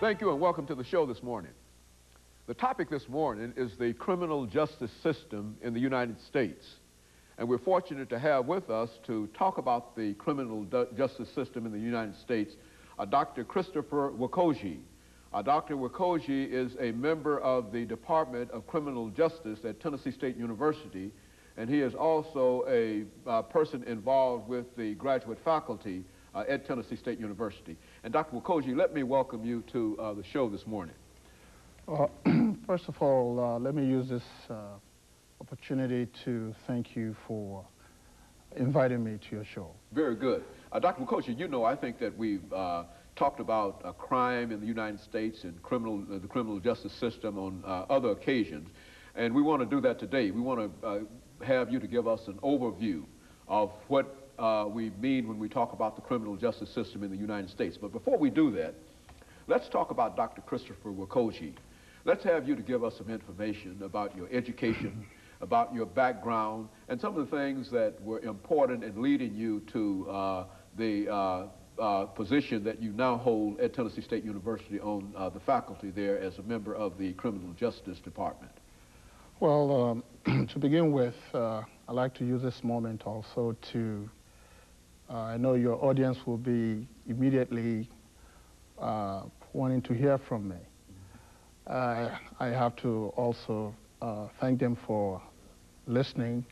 Thank you and welcome to the show this morning. The topic this morning is the criminal justice system in the United States. And we're fortunate to have with us to talk about the criminal justice system in the United States, uh, Dr. Christopher Nwokoji. Uh, Dr. Nwokoji is a member of the Department of Criminal Justice at Tennessee State University, and he is also a uh, person involved with the graduate faculty uh, at Tennessee State University. And Dr. Nwokoji, let me welcome you to uh, the show this morning. Uh, first of all, uh, let me use this uh, opportunity to thank you for inviting me to your show. Very good. Uh, Dr. Nwokoji, you know, I think that we've talked about crime in the United States and criminal, the criminal justice system on other occasions. And we want to do that today. We want to have you to give us an overview of what uh, we mean when we talk about the criminal justice system in the United States. But before we do that, let's talk about Dr. Christopher Nwokoji. Let's have you to give us some information about your education, about your background, and some of the things that were important in leading you to uh, the uh, uh, position that you now hold at Tennessee State University on uh, the faculty there as a member of the Criminal Justice Department. Well, um, to begin with, uh, I'd like to use this moment also to I know your audience will be immediately uh, wanting to hear from me. Uh, I have to also uh, thank them for listening.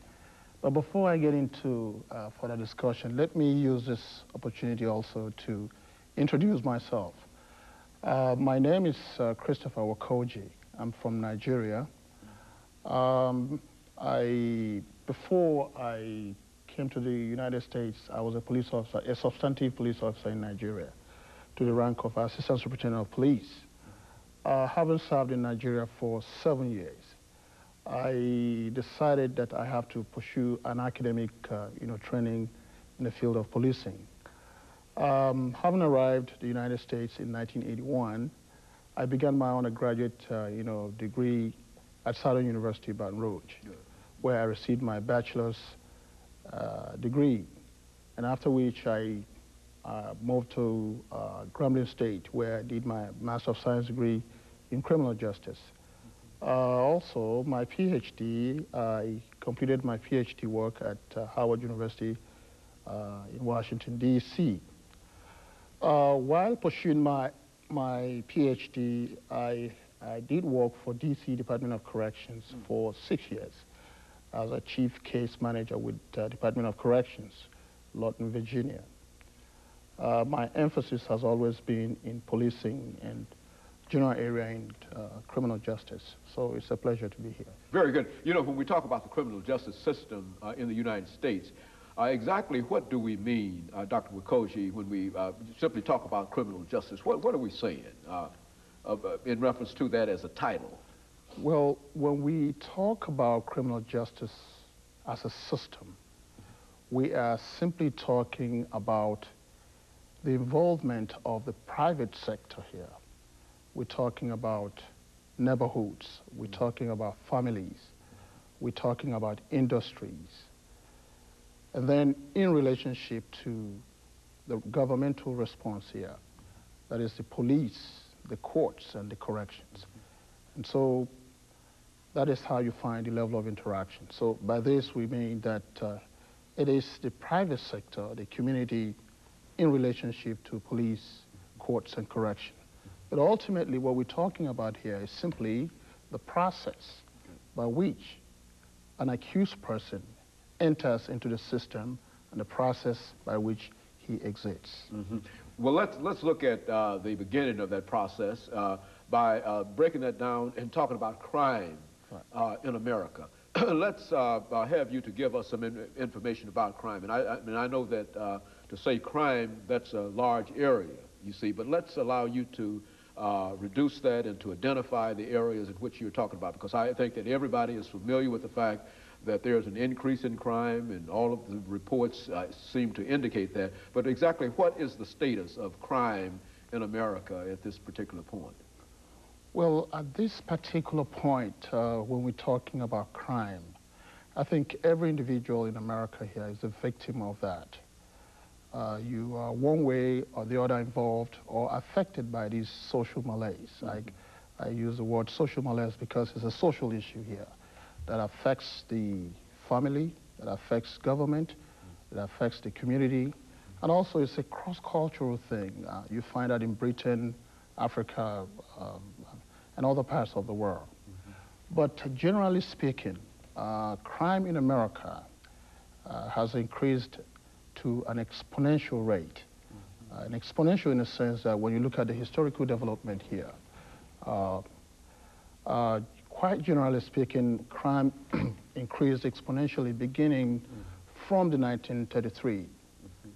But before I get into uh, further discussion, let me use this opportunity also to introduce myself. Uh, my name is Christopher Nwokoji. I'm from Nigeria. Um, I, before I came to the United States, I was a police officer, a substantive police officer in Nigeria, to the rank of Assistant Superintendent of Police. Uh, having served in Nigeria for seven years, I decided that I have to pursue an academic, uh, you know, training in the field of policing. Um, having arrived the United States in 1981, I began my undergraduate, uh, you know, degree at Southern University, Baton Rouge, where I received my bachelor's uh, degree. And after which I uh, moved to uh, Grambling State where I did my Master of Science degree in criminal justice. Uh, also, my PhD, I completed my PhD work at uh, Howard University uh, in Washington, D.C. while pursuing my, my PhD, I, I did work for D.C. Department of Corrections mm. for six years as a chief case manager with uh, Department of Corrections, Lorton, Virginia. Uh, my emphasis has always been in policing and general area and uh, criminal justice. So it's a pleasure to be here. Very good. You know, when we talk about the criminal justice system uh, in the United States, uh, exactly what do we mean, uh, Dr. Nwokoji, when we uh, simply talk about criminal justice? What, what are we saying in reference to that as a title? Well, when we talk about criminal justice as a system, we are simply talking about the involvement of the private sector here. We're talking about neighborhoods. We're talking about families. We're talking about industries. And then in relationship to the governmental response here, that is the police, the courts, and the corrections. And so that is how you find the level of interaction. So by this we mean that uh, it is the private sector, the community, in relationship to police, courts, and correction. But ultimately what we're talking about here is simply the process by which an accused person enters into the system and the process by which he exits. Mm -hmm. Well, let's, let's look at uh, the beginning of that process uh, by uh, breaking that down and talking about crime uh, in America. Let's uh, uh, have you to give us some in information about crime. And I, I, mean, I know that uh, to say crime, that's a large area, you see, but let's allow you to uh, reduce that and to identify the areas in which you're talking about, because I think that everybody is familiar with the fact that there's an increase in crime, and all of the reports uh, seem to indicate that. But exactly what is the status of crime in America at this particular point? Well, at this particular point, uh, when we're talking about crime, I think every individual in America here is a victim of that. uh, you are one way or the other involved or affected by these social malaise. Mm -hmm. I, I use the word social malaise because it's a social issue here that affects the family, that affects government, that affects the community, and also it's a cross-cultural thing. Uh, you find that in Britain, Africa, um, and other parts of the world. Mm -hmm. But generally speaking, uh, crime in America uh, has increased to an exponential rate. Uh, an exponential in the sense that when you look at the historical development here, uh, uh, quite generally speaking, crime increased exponentially beginning from the 1933.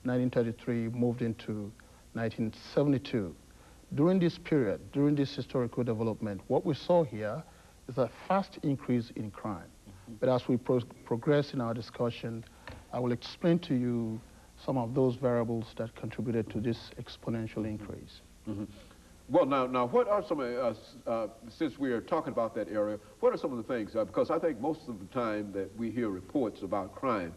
1933 moved into 1972. During this period, during this historical development, what we saw here is a fast increase in crime. Mm -hmm. But as we pro progress in our discussion, I will explain to you some of those variables that contributed to this exponential increase. Mm -hmm. Well, now, now, what are some, uh, uh, since we are talking about that area, what are some of the things, uh, because I think most of the time that we hear reports about crime,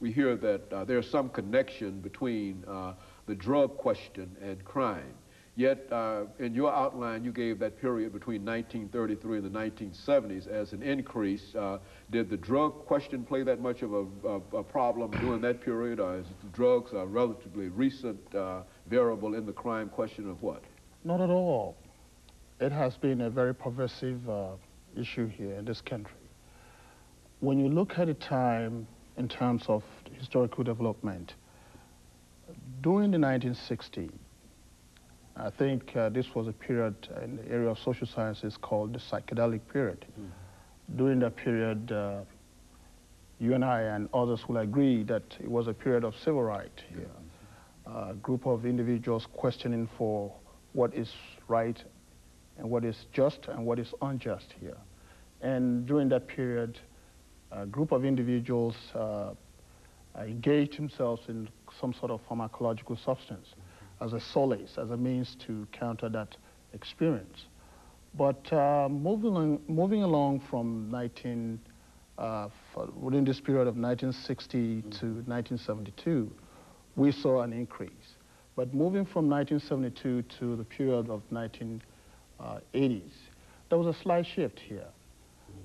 we hear that uh, there's some connection between uh, the drug question and crime. Yet, uh, in your outline, you gave that period between 1933 and the 1970s as an increase. Uh, did the drug question play that much of a, of a problem during that period, or is drugs a relatively recent uh, variable in the crime question, of what? Not at all. It has been a very pervasive uh, issue here in this country. When you look at a time in terms of historical development, during the 1960s, I think uh, this was a period in the area of social sciences called the psychedelic period. Mm. During that period, uh, you and I and others will agree that it was a period of civil rights here. A group of individuals questioning for what is right and what is just and what is unjust here. And during that period, a group of individuals uh, engaged themselves in some sort of pharmacological substance as a solace, as a means to counter that experience. But uh, moving, along, moving along from 19, uh, within this period of 1960 mm -hmm. to 1972, we saw an increase. But moving from 1972 to the period of 1980s, there was a slight shift here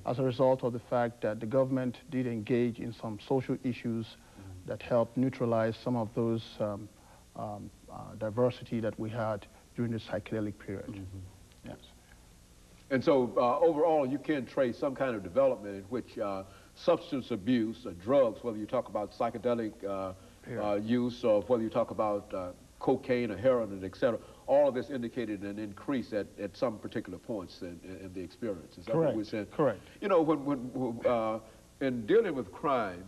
as a result of the fact that the government did engage in some social issues mm -hmm. that helped neutralize some of those um, um, uh, diversity that we had during the psychedelic period. Mm -hmm. Yes. And so uh, overall, you can trace some kind of development in which uh, substance abuse, uh, drugs, whether you talk about psychedelic uh, uh, use or whether you talk about cocaine or heroin, and et cetera, all of this indicated an increase at, at some particular points in, in, the experience. Is that Correct. what we're saying? Correct. You know, when, when in dealing with crime,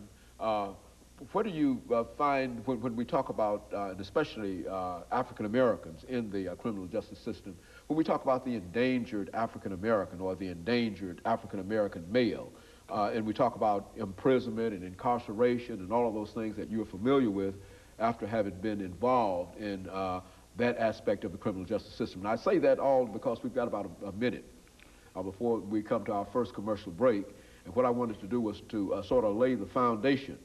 what do you uh, find when, when, we talk about, uh, and especially uh, African Americans in the uh, criminal justice system, when we talk about the endangered African American or the endangered African American male, uh, and we talk about imprisonment and incarceration and all of those things that you're familiar with after having been involved in uh, that aspect of the criminal justice system. And I say that all because we've got about a, a minute before we come to our first commercial break. And what I wanted to do was to sort of lay the foundation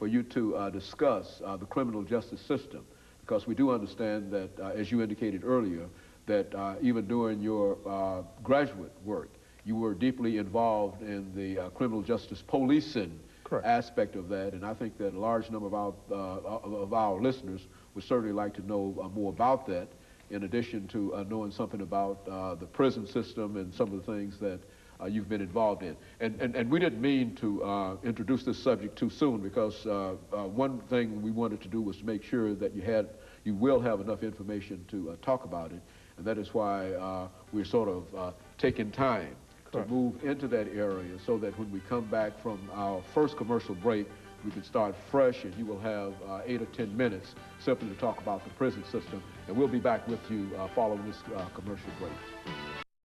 for you to uh, discuss uh, the criminal justice system because we do understand that, uh, as you indicated earlier, that uh, even during your uh, graduate work, you were deeply involved in the uh, criminal justice policing Correct. aspect of that, and I think that a large number of our, of our listeners would certainly like to know more about that, in addition to knowing something about the prison system and some of the things that uh, you've been involved in. And, and, and we didn't mean to uh, introduce this subject too soon because uh, uh one thing we wanted to do was to make sure that you had, you will have enough information to uh, talk about it. And that is why uh, we're sort of taking time Correct. to move into that area so that when we come back from our first commercial break, we can start fresh and you will have uh, eight or 10 minutes simply to talk about the prison system. And we'll be back with you uh, following this uh, commercial break.